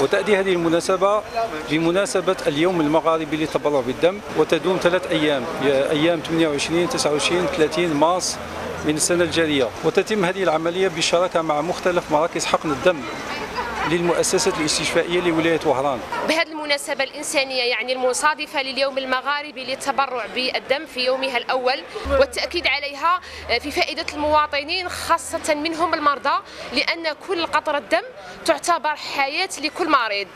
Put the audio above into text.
وتأتي هذه المناسبة بمناسبة اليوم المغاربي للتبرع بالدم وتدوم ثلاث أيام أيام 28 29 30 مارس من السنة الجارية. وتتم هذه العملية بالشراكة مع مختلف مراكز حقن الدم. للمؤسسة الاستشفائية لولاية وهران. بهذه المناسبة الإنسانية يعني المصادفة لليوم المغاربي للتبرع بالدم في يومها الأول والتأكيد عليها في فائدة المواطنين خاصة منهم المرضى لأن كل قطرة دم تعتبر حياة لكل مريض.